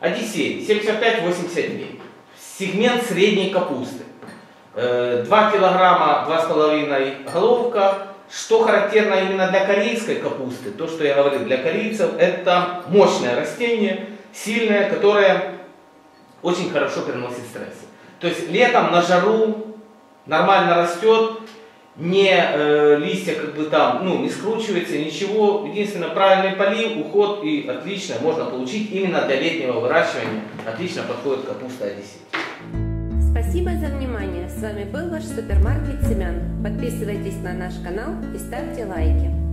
Одиссей 75-82. Сегмент средней капусты. 2 килограмма, 2,5 головка. Что характерно именно для корейской капусты, то, что я говорил для корейцев, это мощное растение, сильное, которое очень хорошо переносит стрессы. То есть летом на жару нормально растет, не э, листья как бы там, ну, не скручивается, ничего. Единственное, правильный полив, уход и отлично можно получить именно для летнего выращивания. Отлично подходит капуста Одиссей. Спасибо за внимание. С вами был ваш супермаркет семян. Подписывайтесь на наш канал и ставьте лайки.